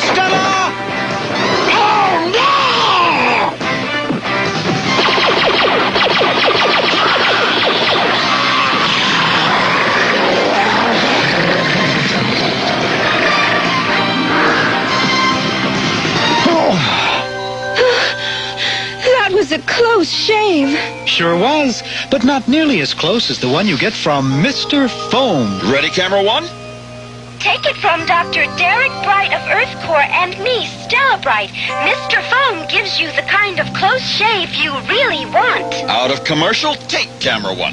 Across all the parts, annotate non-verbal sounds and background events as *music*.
I'll save you, Stella! Oh, no! *sighs* That was a close shave. Sure was, but not nearly as close as the one you get from Mr. Foam. Ready, camera one? Take it from Dr. Derek Bright of Earth Corps and me, Stella Bright. Mr. Foam gives you the kind of close shave you really want. Out of commercial, take camera one.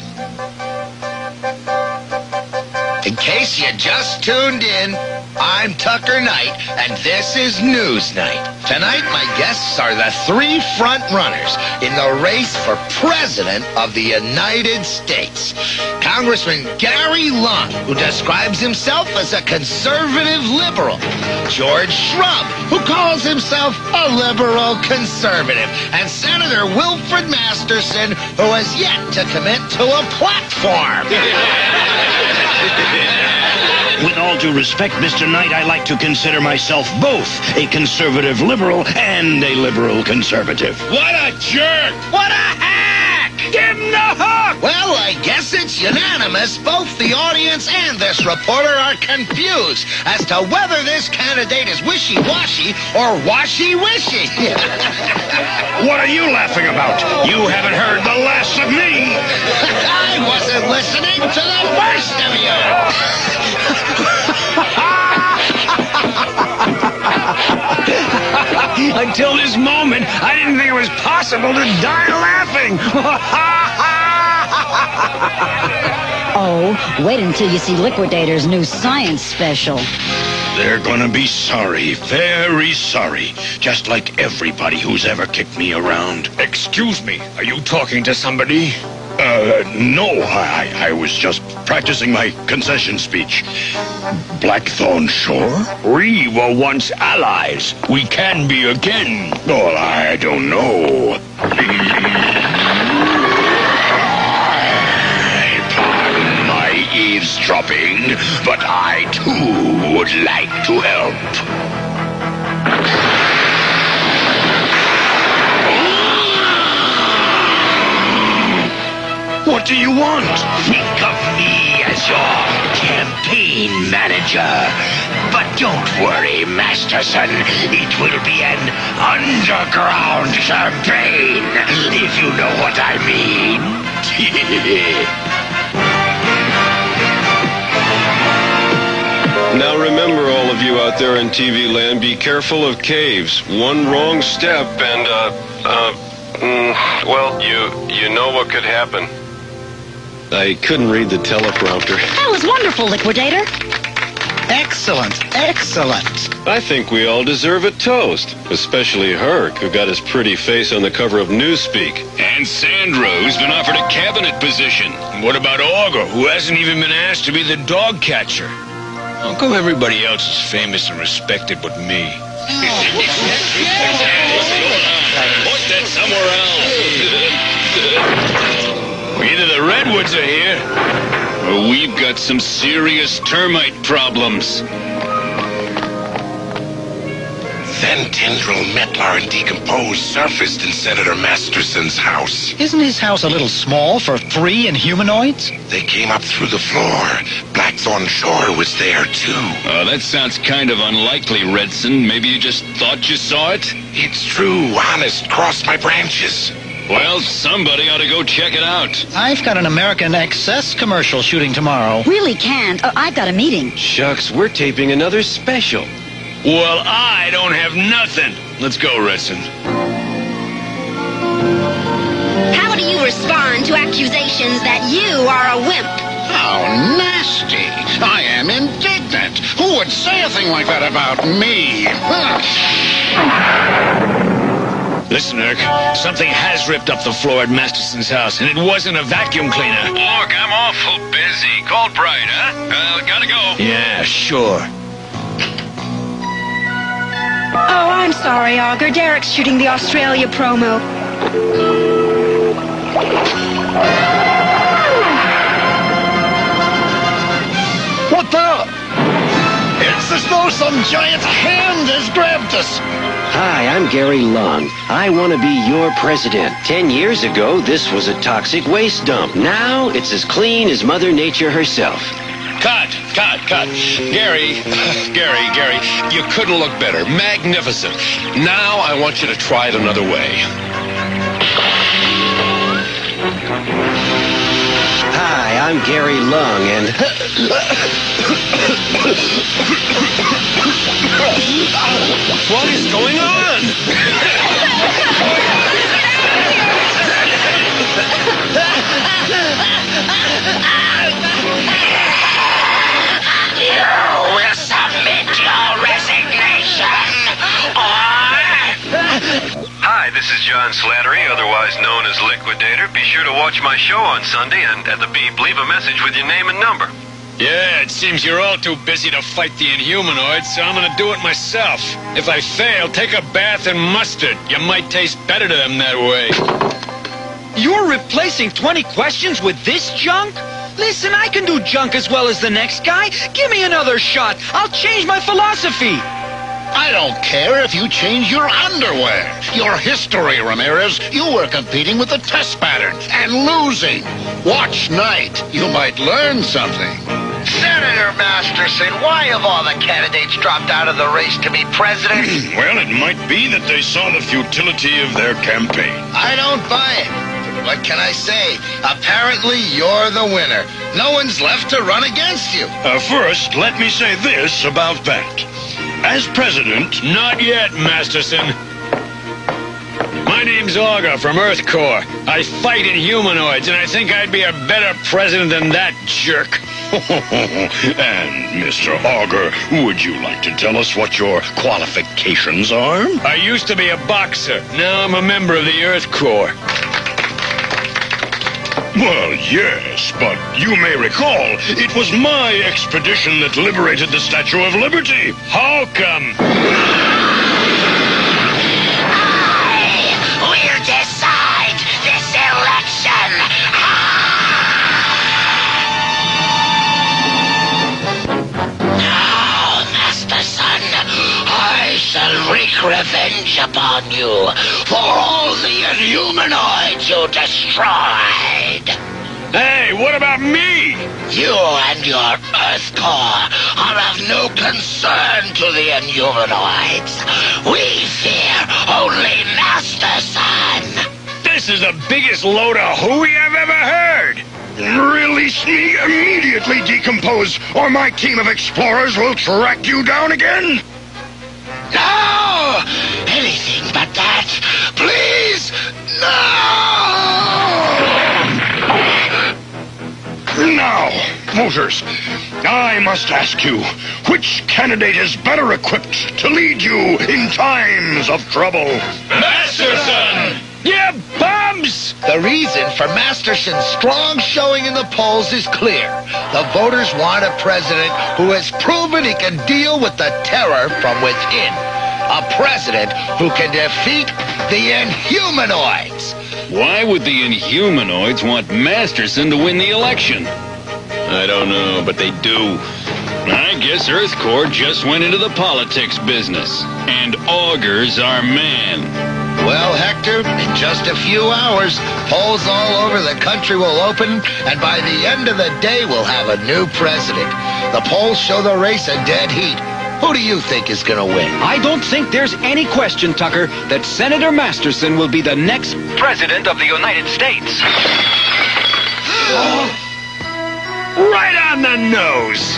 In case you just tuned in, I'm Tucker Knight, and this is News Night. Tonight, my guests are the three front runners in the race for President of the United States. Congressman Gary Lund, who describes himself as a conservative liberal. George Shrub, who calls himself a liberal conservative. And Senator Wilfred Masterson, who has yet to commit to a platform. *laughs* With all due respect, Mr. Knight, I like to consider myself both a conservative liberal and a liberal conservative. What a jerk! What a hack! Give him the hook! Well, I guess it's unanimous. Both the audience and this reporter are confused as to whether this candidate is wishy-washy or washy-wishy. *laughs* What are you laughing about? You haven't heard the last of me. *laughs* I wasn't listening to the worst of you. *laughs* *laughs* Until this moment, I didn't think it was possible to die laughing. *laughs* Oh, wait until you see Liquidator's new science special. They're gonna be sorry, very sorry. Just like everybody who's ever kicked me around. Excuse me, are you talking to somebody? Uh, no, I, I was just practicing my concession speech. Blackthorne Shore? We were once allies. We can be again. Oh, I don't know. Pardon my eavesdropping, but I too would like to help. Do you want? Think of me as your campaign manager. But don't worry, Masterson. It will be an underground campaign, if you know what I mean. *laughs* Now remember, all of you out there in TV land, be careful of caves. One wrong step and, uh, uh, mm, well, you, you know what could happen. I couldn't read the teleprompter. That was wonderful, Liquidator. Excellent, excellent. I think we all deserve a toast, especially Herc, who got his pretty face on the cover of Newspeak. And Sandra, who's been offered a cabinet position. What about Auger, who hasn't even been asked to be the dog catcher? How come everybody else is famous and respected but me? Oh. *laughs* Point that somewhere else. *laughs* Either the redwoods are here, or we've got some serious termite problems. Then Tendril Metlar and D'Compose surfaced in Senator Masterson's house. Isn't his house a little small for three inhumanoids? They came up through the floor. Blackthorne Shore was there, too. Uh, that sounds kind of unlikely, Redson. Maybe you just thought you saw it? It's true, honest, cross my branches. Well, somebody ought to go check it out. I've got an American Excess commercial shooting tomorrow. Really can't. Oh, I've got a meeting. Shucks, we're taping another special. Well, I don't have nothing. Let's go, Redson. How do you respond to accusations that you are a wimp? How nasty! I am indignant. Who would say a thing like that about me? Listen, Herc, something has ripped up the floor at Masterson's house, and it wasn't a vacuum cleaner. Look, I'm awful busy. Called Bright, huh? Uh, gotta go. Yeah, sure. Oh, I'm sorry, Auger. Derek's shooting the Australia promo. What the? It's as though some giant hand has grabbed us. Hi, I'm Gary Lung. I want to be your president. Ten years ago, this was a toxic waste dump. Now, it's as clean as Mother Nature herself. Cut, cut, cut. Gary, *sighs* Gary, Gary, you couldn't look better. Magnificent. Now I want you to try it another way. Hi, I'm Gary Lung, and What is going on? You will submit your resignation, Hi, this is John Slattery, otherwise known as Liquidator. Be sure to watch my show on Sunday and at the beep, leave a message with your name and number. Yeah, it seems you're all too busy to fight the Inhumanoids, so I'm gonna do it myself. If I fail, take a bath in mustard. You might taste better to them that way. You're replacing 20 questions with this junk? Listen, I can do junk as well as the next guy. Give me another shot. I'll change my philosophy. I don't care if you change your underwear. Your history, Ramirez. You were competing with the test pattern and losing. Watch night. You might learn something. Senator Masterson, why have all the candidates dropped out of the race to be president? *clears throat* well, it might be that they saw the futility of their campaign. I don't buy it. What can I say? Apparently, you're the winner. No one's left to run against you. Uh, first, let me say this about that. As president... Not yet, Masterson. My name's Auger from Earth Corps. I fight Inhumanoids, and I think I'd be a better president than that jerk. *laughs* and, Mr. Auger, would you like to tell us what your qualifications are? I used to be a boxer. Now I'm a member of the Earth Corps. Well, yes, but you may recall it was my expedition that liberated the Statue of Liberty. How come? Revenge upon you for all the inhumanoids you destroyed. Hey, what about me? You and your Earth Corps are of no concern to the Inhumanoids. We fear only Masterson. This is the biggest load of hooey I've ever heard. Release me immediately, D'Compose, or my team of explorers will track you down again. No! Voters, I must ask you, which candidate is better equipped to lead you in times of trouble? Masterson! Yeah, bums! The reason for Masterson's strong showing in the polls is clear. The voters want a president who has proven he can deal with the terror from within. A president who can defeat the Inhumanoids. Why would the Inhumanoids want Masterson to win the election? I don't know, but they do. I guess Earth Corps just went into the politics business. And Auger's are man. Well, Hector, in just a few hours, polls all over the country will open, and by the end of the day, we'll have a new president. The polls show the race a dead heat. Who do you think is going to win? I don't think there's any question, Tucker, that Senator Masterson will be the next President of the United States. *gasps* *gasps* *gasps* Right on the nose.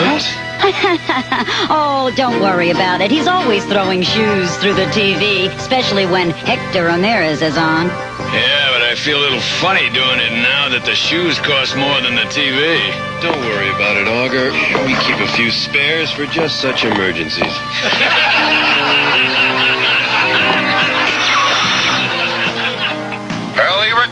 What? *laughs* oh, don't worry about it. He's always throwing shoes through the TV, especially when Hector Ramirez is on. Yeah, but I I feel a little funny doing it now that the shoes cost more than the TV. Don't worry about it, Auger. We keep a few spares for just such emergencies. *laughs*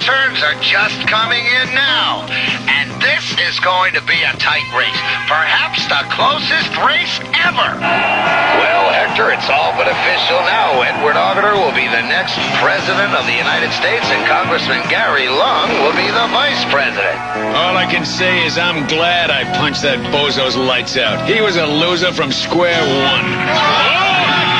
returns are just coming in now. And this is going to be a tight race. Perhaps the closest race ever. Well, Hector, it's all but official now. Edward Auger will be the next president of the United States, and Congressman Gary Lung will be the vice president. All I can say is I'm glad I punched that bozo's lights out. He was a loser from square one. Auger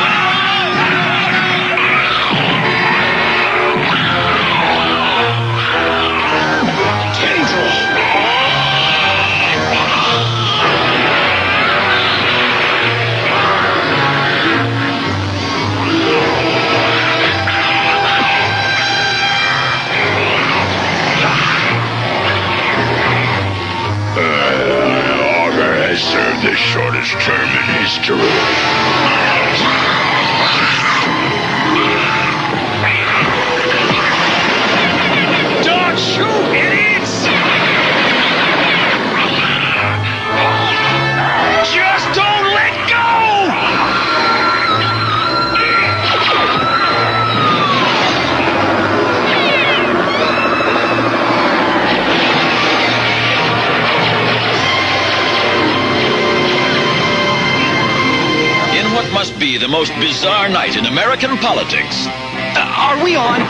be the most bizarre night in American politics, Uh, are we on?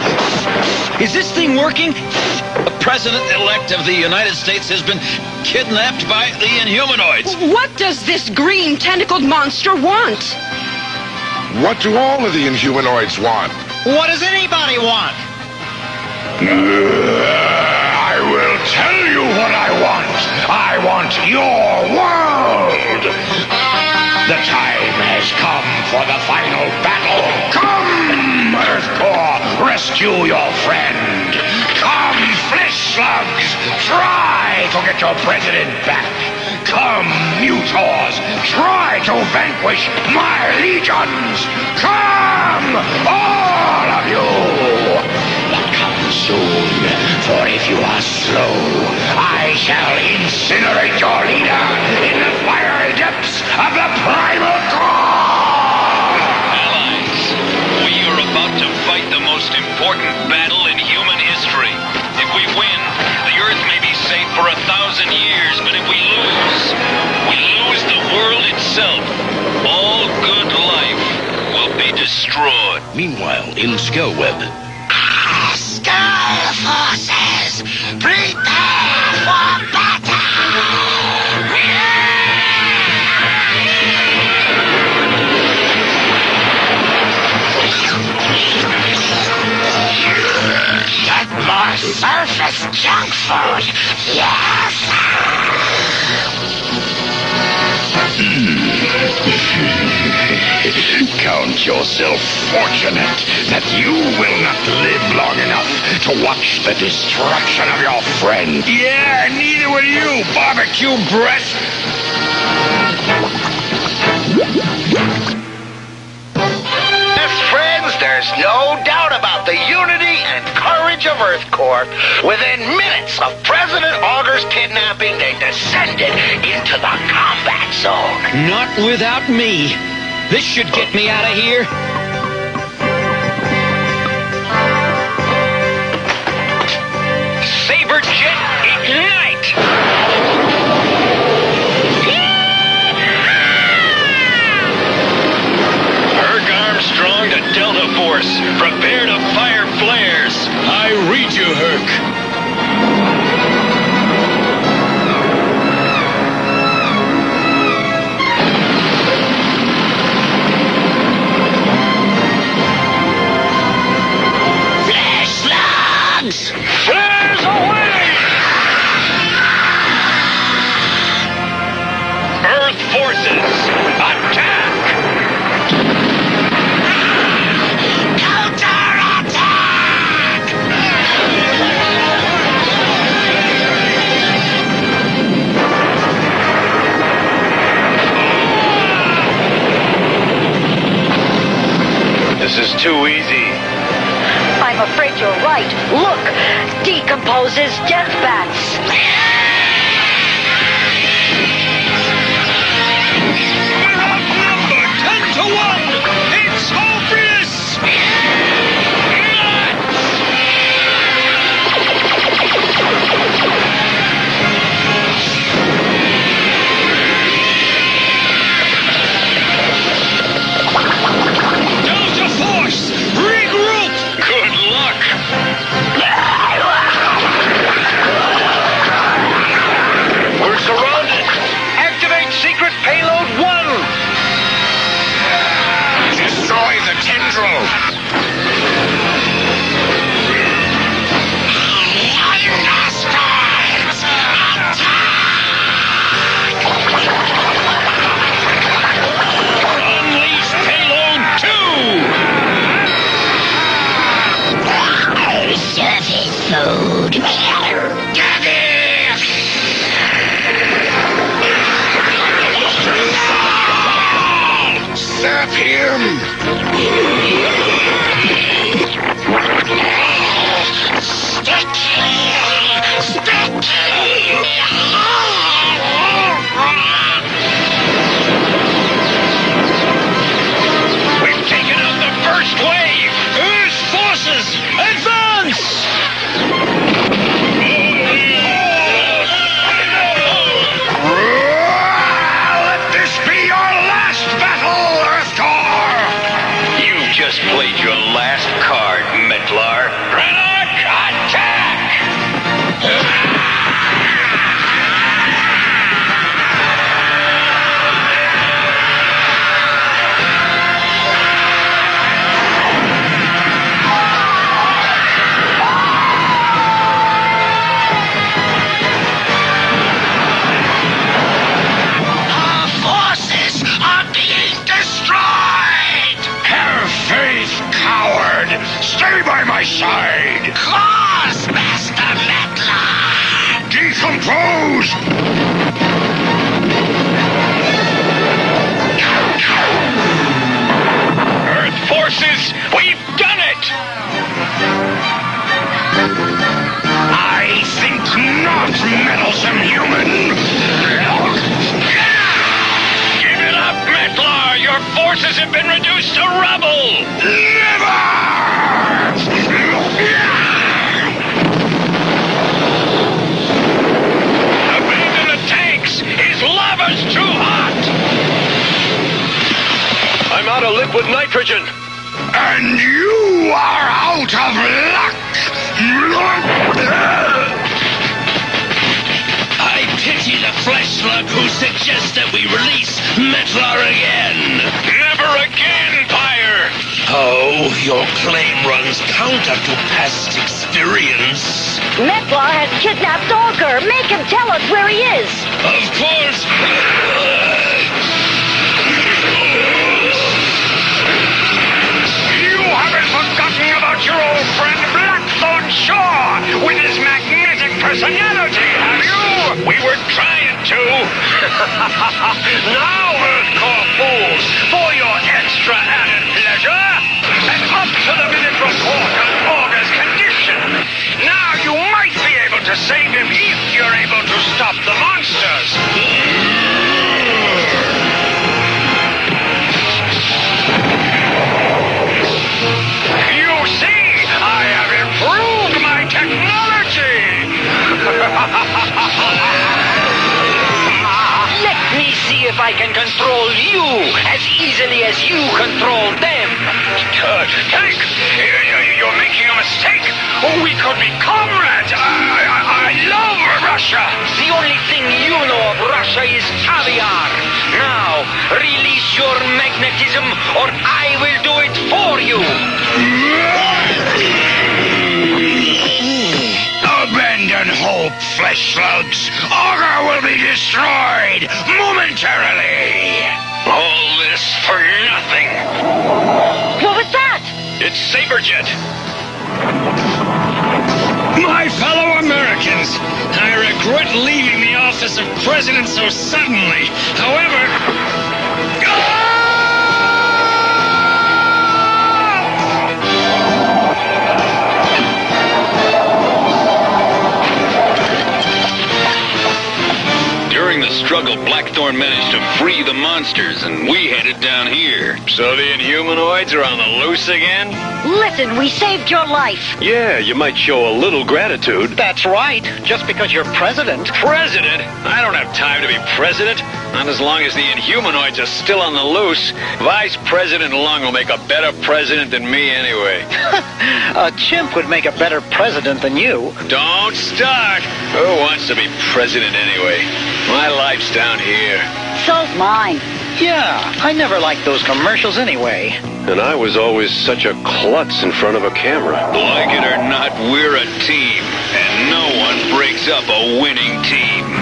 Is this thing working? the president-elect of the United States has been kidnapped by the Inhumanoids. What does this green tentacled monster want? What do all of the Inhumanoids want? What does anybody want? I will tell you what I want. I want your world. The time has come for the final battle. Come, Earth Corps, rescue your friend. Come, Flesh Slugs, try to get your president back. Come, Mutors, try to vanquish my legions. Come, all of you. But come soon, for if you are slow, I shall incinerate your leader in the fiery depths of the primal core! Allies, we are about to fight the most important battle in human history. If we win, the Earth may be safe for a thousand years, but if we lose, we lose the world itself. All good life will be destroyed. Meanwhile, in Skellweb, Sky forces, prepare for battle! Get more surface junk food! Count yourself fortunate that you will not live long enough to watch the destruction of your friend. Yeah, neither will you, barbecue breath. There's no doubt about the unity and courage of Earth Corps. Within minutes of President Auger's kidnapping, they descended into the combat zone. Not without me. This should get me out of here. Saber jet ignite! Armstrong to Delta Force. Prepare to fire flares. I read you, Herc. Forces, too easy. I'm afraid you're right. Look, D'Compose's death bats. Him! Reduced to rubble! Abandon the tanks! His lava's too hot! I'm out of liquid nitrogen. And you are out of luck! I pity the flesh slug who suggests that we release Metlar again. Never again, Pyre! Oh, your claim runs counter to past experience. Metlar has kidnapped Auger. Make him tell us where he is. Of course. You haven't forgotten about your old friend Blackthorne Shore with his magnetic personality, have you? We were trying to. *laughs* *laughs* now, Earth Corps to save him if you're able to stop the monsters. I can control you as easily as you control them. Tank, Tank, you're making a mistake. Oh, we could be comrades. I, I, I love Russia. The only thing you know of Russia is caviar. Now, release your magnetism or I will do it for you. *laughs* Hope, flesh slugs! Auger will be destroyed momentarily! All this for nothing. What was that? It's Saberjet. My fellow Americans, I regret leaving the office of president so suddenly. However, Uncle Blackthorne managed to free the monsters, and we headed down here. So the Inhumanoids are on the loose again? Listen, we saved your life. Yeah, you might show a little gratitude. That's right. Just because you're president. President? I don't have time to be president. Not as long as the Inhumanoids are still on the loose. Vice President Lung will make a better president than me anyway. *laughs* a chimp would make a better president than you. Don't start. Who wants to be president anyway? My life's down here. So's mine. Yeah, I never liked those commercials anyway. And I was always such a klutz in front of a camera. Like it or not, we're a team, and no one breaks up a winning team.